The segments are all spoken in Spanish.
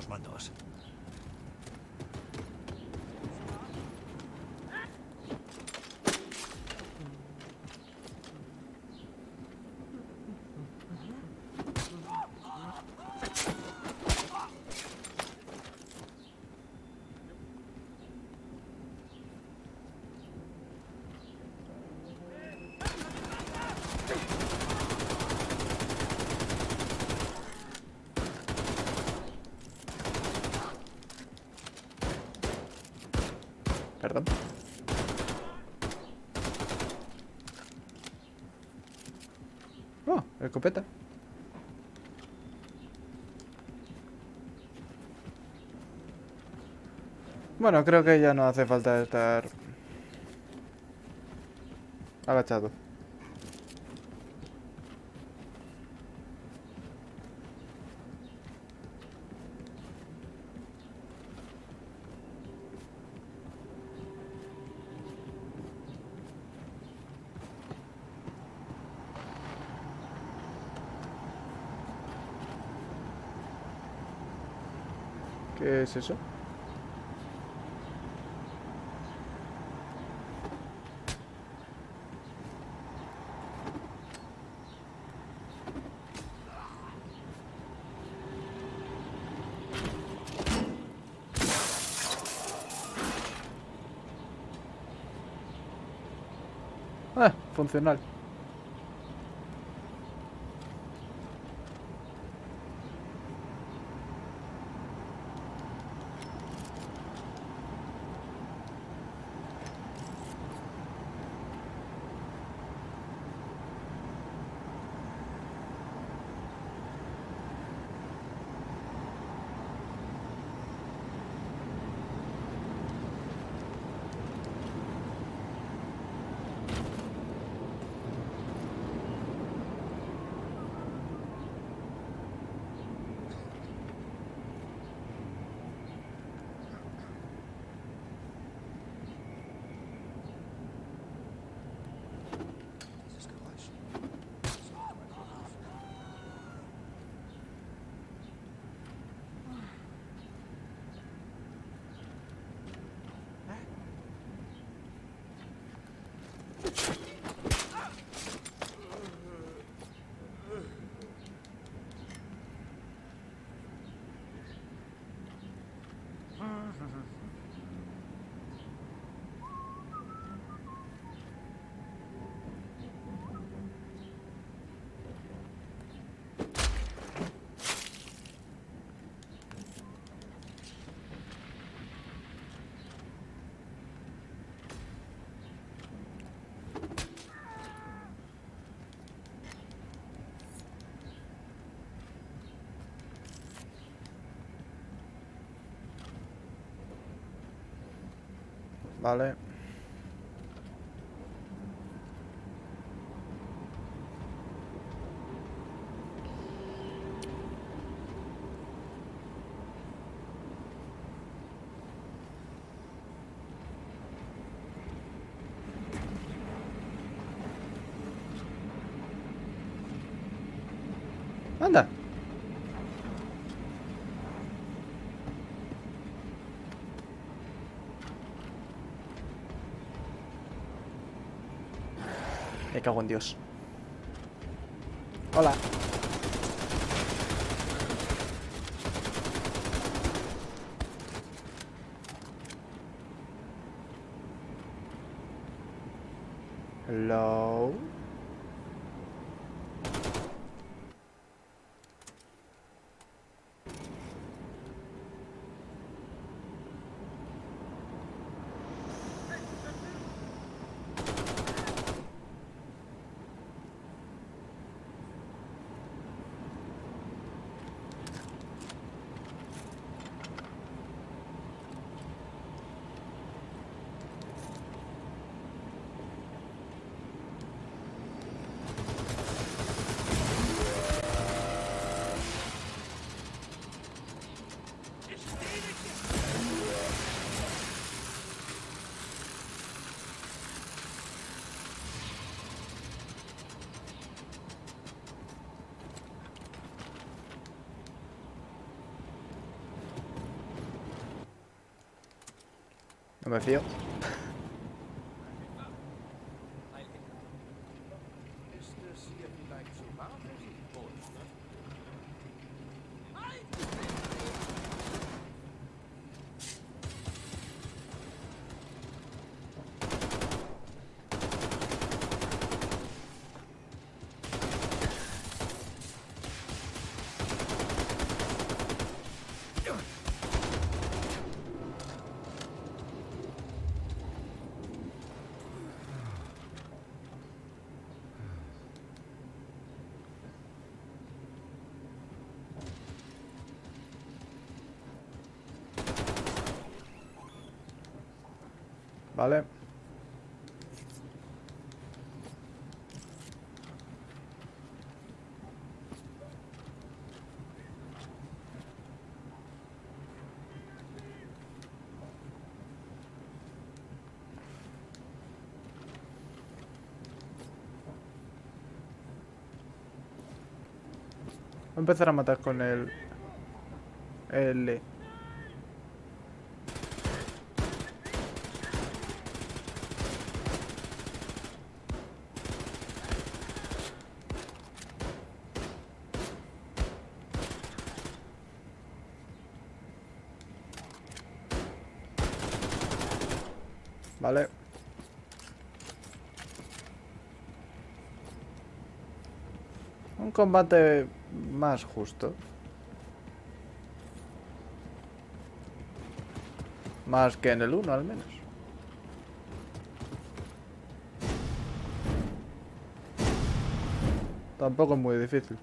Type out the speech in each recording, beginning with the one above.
los mandos. Perdón. Oh, escopeta. Bueno, creo que ya no hace falta estar agachado. ¿Qué es eso? Ah, funcional. Vale. Cago en Dios. Hola. Hello. No me fío. Vale. Voy empezar a matar con el... El... Vale. Un combate más justo. Más que en el 1 al menos. Tampoco es muy difícil.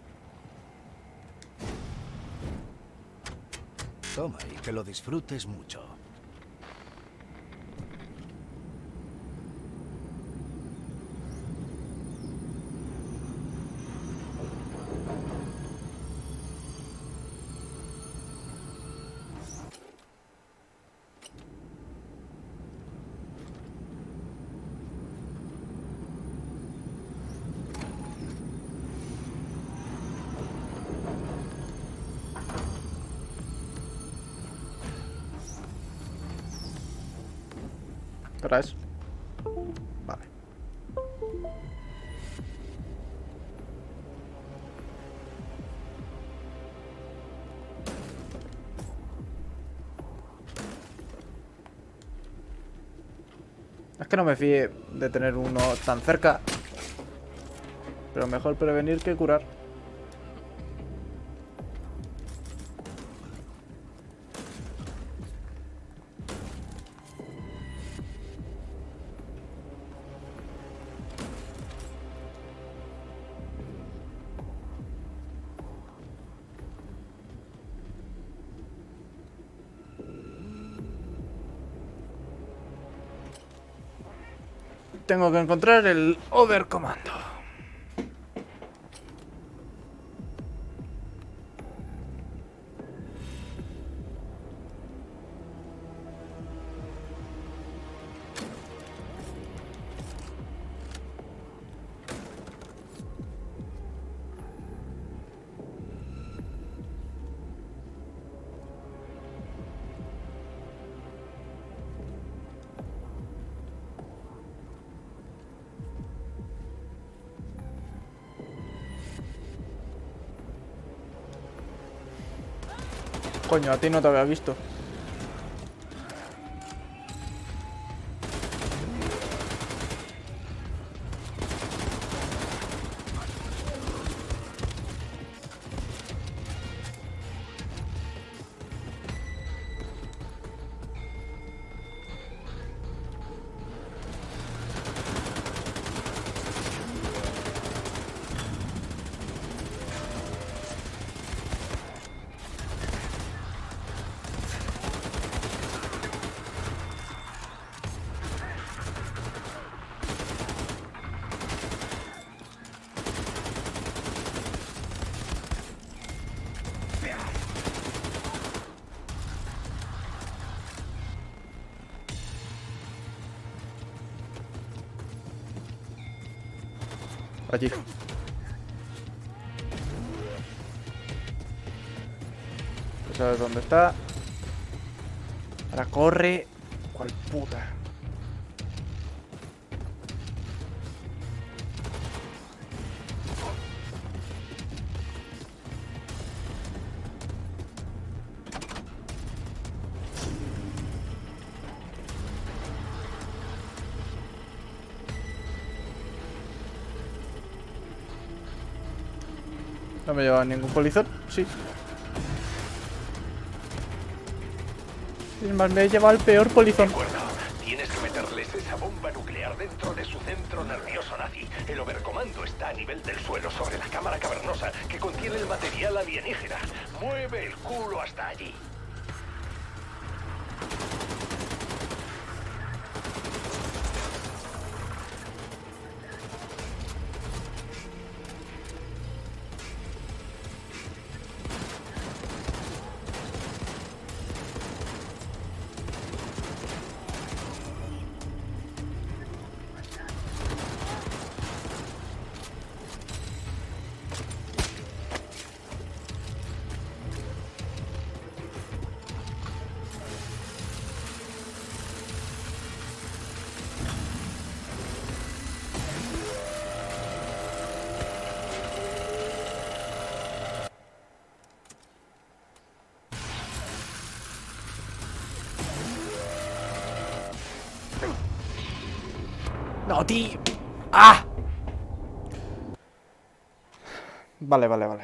Toma y que lo disfrutes mucho. ¿Traes? Vale. Es que no me fíe de tener uno tan cerca. Pero mejor prevenir que curar. Tengo que encontrar el overcomando. Coño, a ti no te había visto. Ya sabes dónde está. Ahora corre. No me lleva ningún polizón, sí. Más, me he llevado el peor polizón. acuerdo. Tienes que meterles esa bomba nuclear dentro de su centro nervioso nazi. El overcomando está a nivel del suelo sobre la cámara cavernosa que contiene el material alienígena. Mueve el culo hasta allí. Tío. ¡Ah! Vale, vale, vale.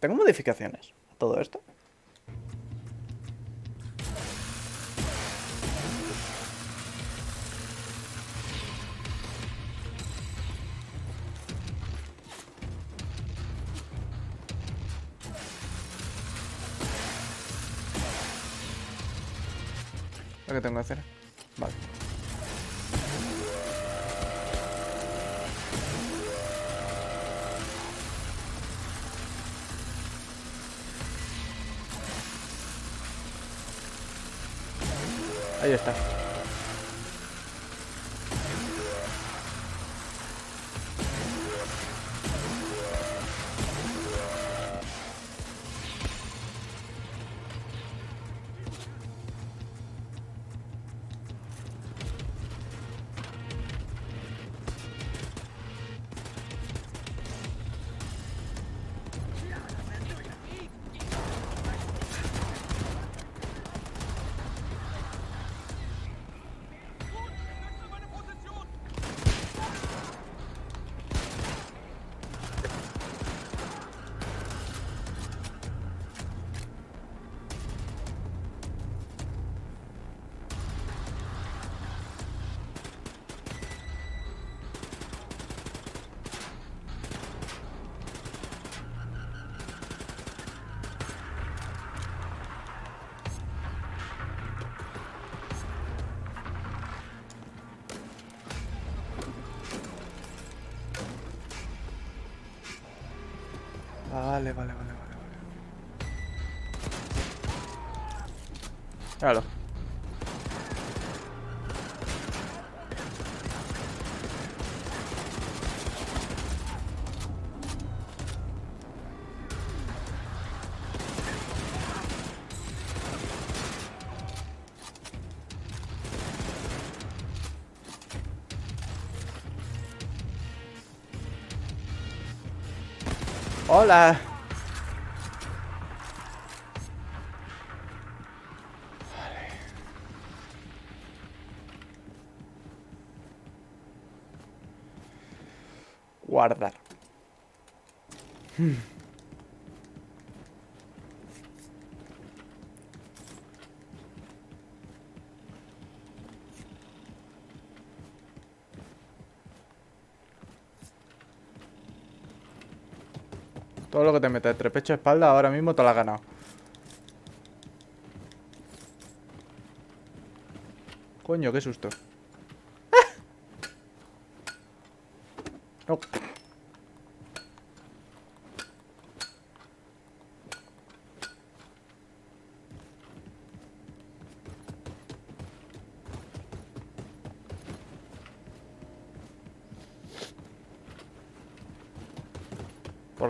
¿Tengo modificaciones a todo esto? Lo que tengo que hacer. Vale. Ahí está. Vale, vale, vale, vale, vale. Claro. Hola. Todo lo que te metes entre pecho y espalda ahora mismo te lo has ganado. Coño, qué susto. ¡Ah! No.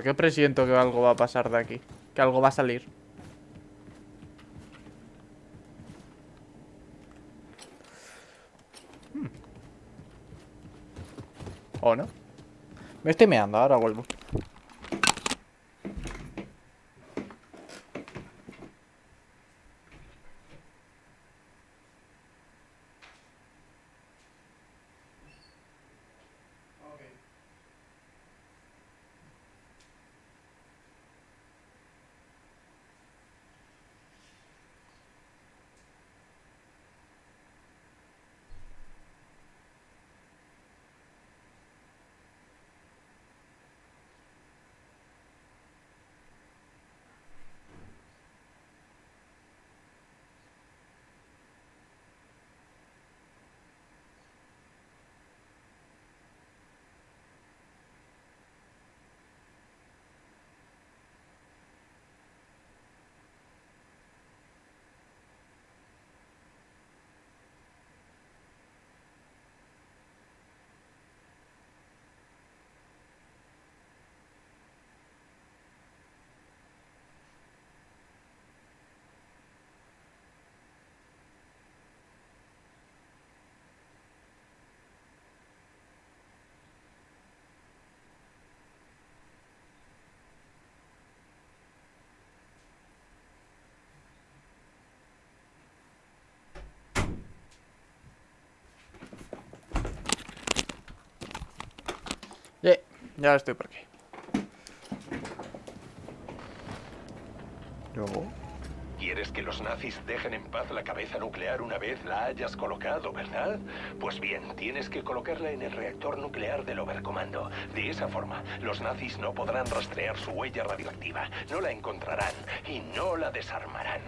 Qué presiento que algo va a pasar de aquí? Que algo va a salir. Hmm. ¿O no? Me estoy meando, ahora vuelvo. Ya estoy por aquí. Luego. ¿Quieres que los nazis dejen en paz la cabeza nuclear una vez la hayas colocado, verdad? Pues bien, tienes que colocarla en el reactor nuclear del Overcomando. De esa forma, los nazis no podrán rastrear su huella radioactiva, no la encontrarán y no la desarmarán.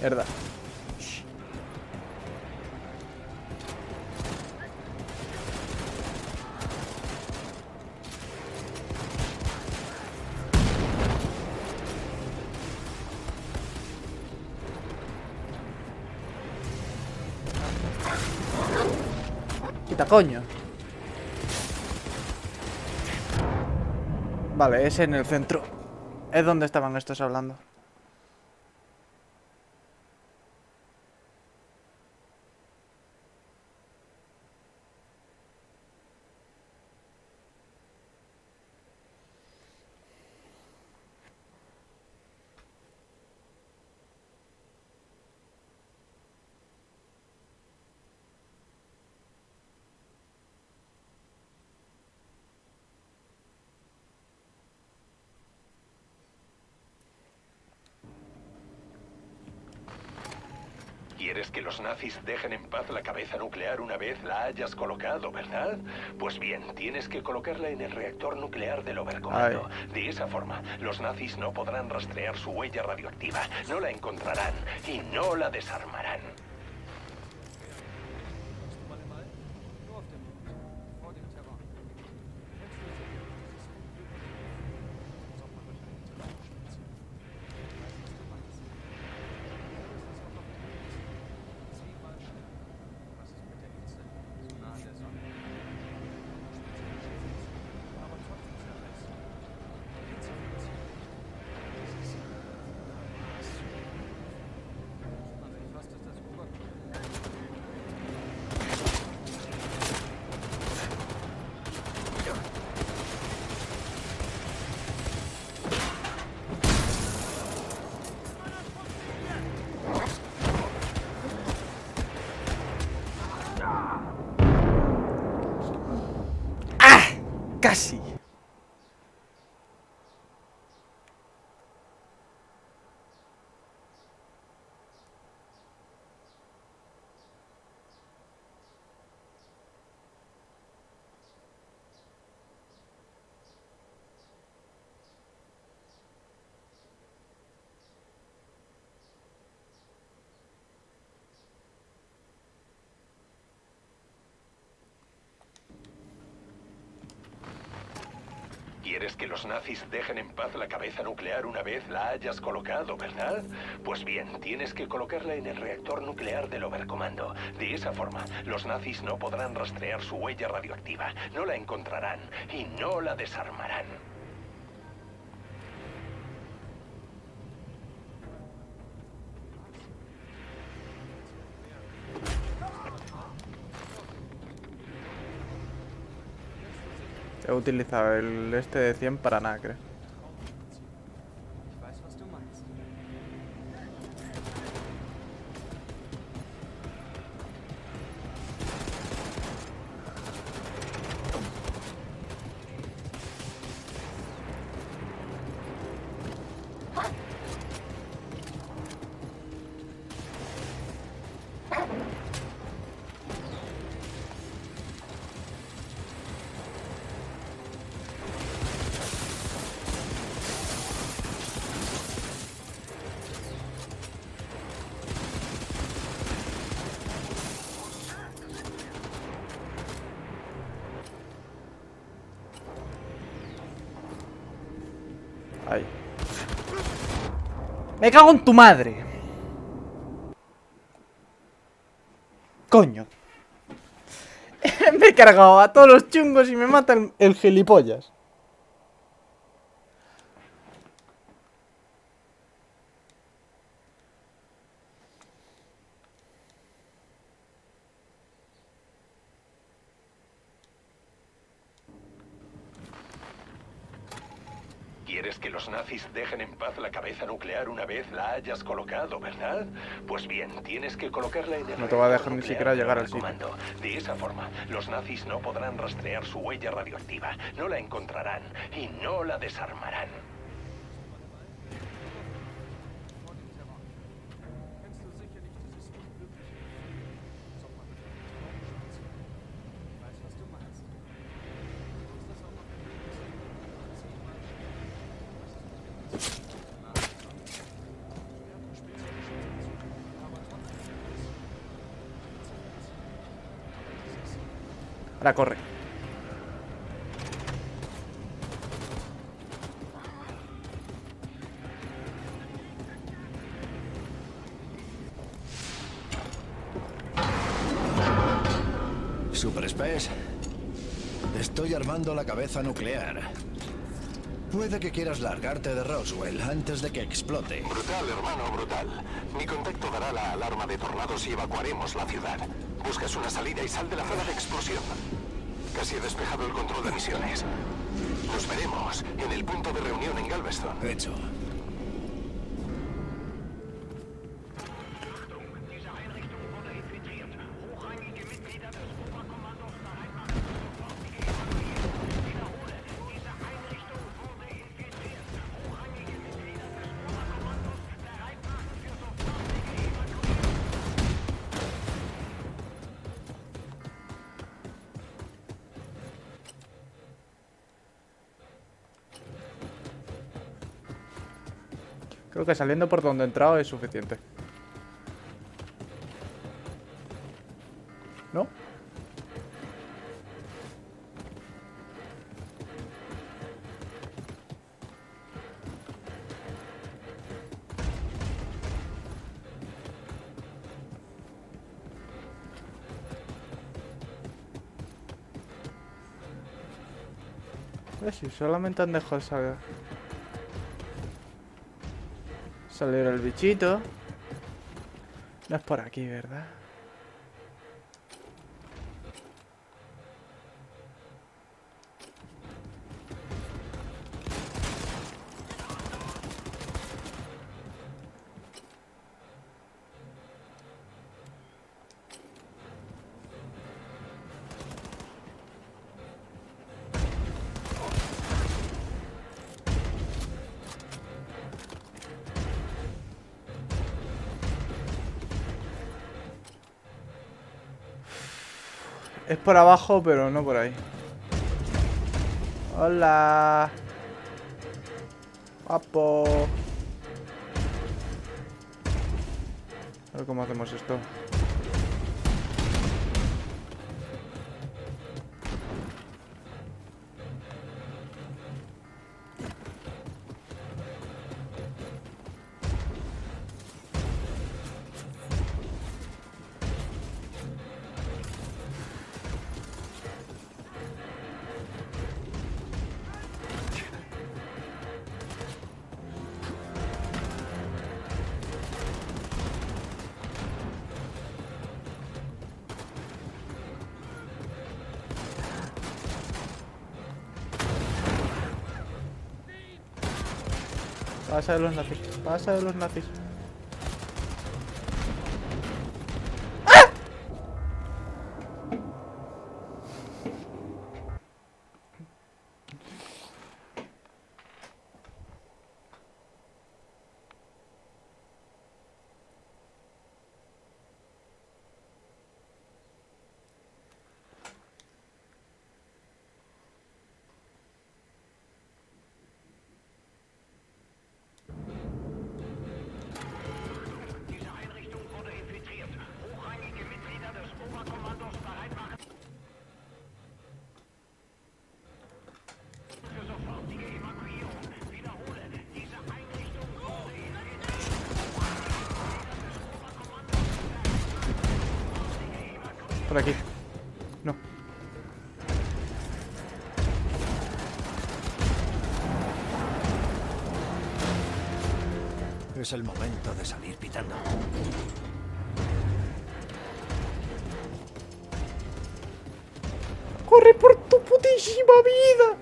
Mierda. Quita coño. Vale, es en el centro. Es donde estaban estos hablando. ¿Quieres que los nazis dejen en paz la cabeza nuclear una vez la hayas colocado, verdad? Pues bien, tienes que colocarla en el reactor nuclear del Overcomando. De esa forma, los nazis no podrán rastrear su huella radioactiva, no la encontrarán y no la desarmarán. Quieres que los nazis dejen en paz la cabeza nuclear una vez la hayas colocado, ¿verdad? Pues bien, tienes que colocarla en el reactor nuclear del Oberkomando. De esa forma, los nazis no podrán rastrear su huella radioactiva, no la encontrarán y no la desarmarán. Utilizado el este de 100 para nada, creo. ¡Me cago en tu madre! Coño. me he cargado a todos los chungos y me mata el, el gilipollas. Quieres que los nazis dejen en paz la cabeza nuclear una vez la hayas colocado, ¿verdad? Pues bien, tienes que colocarla en el No te va a dejar ni siquiera llegar al sitio. comando. De esa forma, los nazis no podrán rastrear su huella radioactiva, no la encontrarán y no la desarmarán. Ahora corre. Super Space. Estoy armando la cabeza nuclear. Puede que quieras largarte de Roswell antes de que explote. Brutal, hermano, brutal. Mi contacto dará la alarma de tornados y evacuaremos la ciudad. Buscas una salida y sal de la zona de explosión. Casi he despejado el control de misiones. Nos veremos en el punto de reunión en Galveston. Hecho. Creo que saliendo por donde he entrado es suficiente. ¿No? Si solamente han dejado esa... salir el bichito. No es por aquí, ¿verdad? Es por abajo, pero no por ahí. Hola. Papo. A ver cómo hacemos esto. Pasa de los nazis. Pasa de los nazis. Por aquí. No. Es el momento de salir pitando. ¡Corre por tu putísima vida!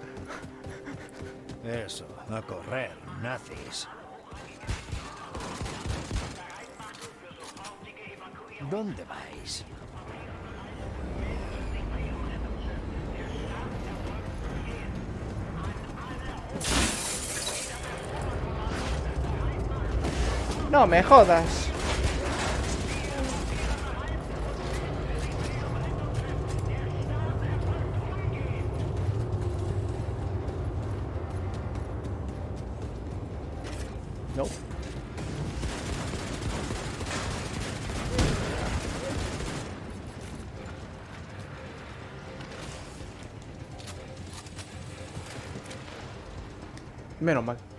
Eso, a correr, nazis. ¿Dónde vais? No me jodas. No. Menos mal.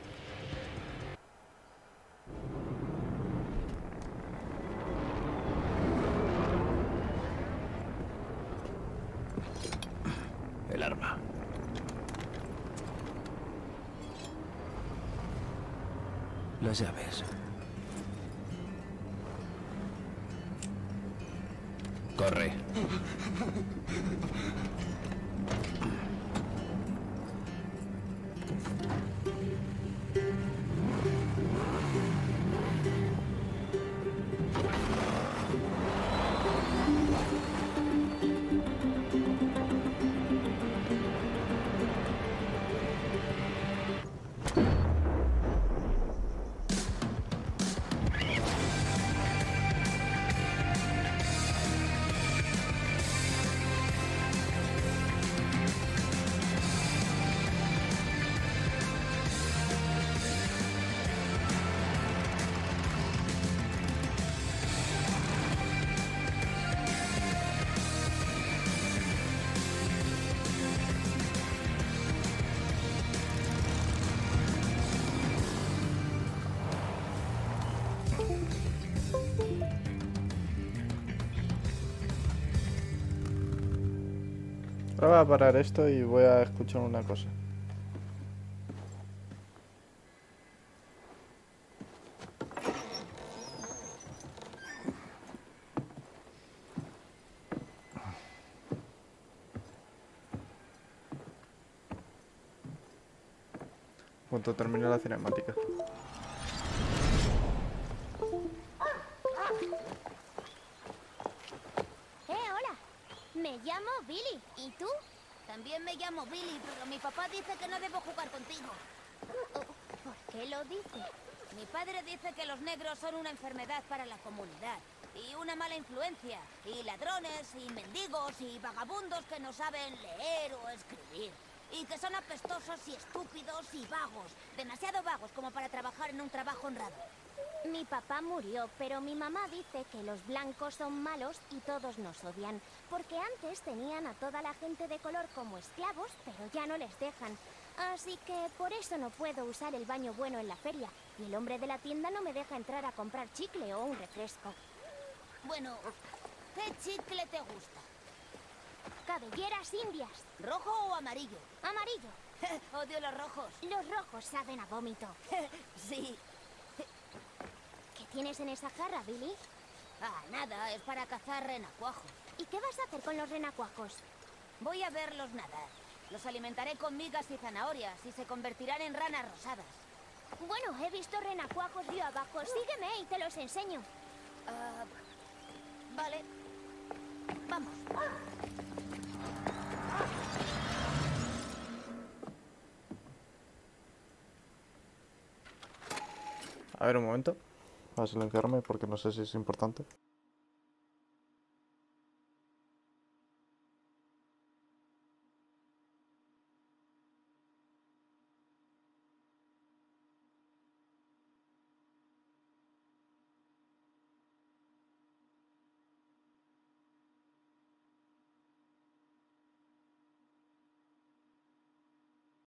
A parar esto y voy a escuchar una cosa. Cuando termine la cinemática. Me llamo Billy. ¿Y tú? También me llamo Billy, pero mi papá dice que no debo jugar contigo. Oh, ¿Por qué lo dice? Mi padre dice que los negros son una enfermedad para la comunidad y una mala influencia. Y ladrones y mendigos y vagabundos que no saben leer o escribir. Y que son apestosos y estúpidos y vagos. Demasiado vagos como para trabajar en un trabajo honrado. Mi papá murió, pero mi mamá dice que los blancos son malos y todos nos odian. Porque antes tenían a toda la gente de color como esclavos, pero ya no les dejan. Así que por eso no puedo usar el baño bueno en la feria. Y el hombre de la tienda no me deja entrar a comprar chicle o un refresco. Bueno, ¿qué chicle te gusta? Cabelleras indias. ¿Rojo o amarillo? Amarillo. Odio los rojos. Los rojos saben a vómito. sí tienes en esa jarra, Billy? Ah, nada, es para cazar renacuajos. ¿Y qué vas a hacer con los renacuajos? Voy a verlos nadar. Los alimentaré con migas y zanahorias y se convertirán en ranas rosadas. Bueno, he visto renacuajos río abajo. Sígueme y te los enseño. Ah, vale. Vamos. A ver, un momento a silenciarme porque no sé si es importante.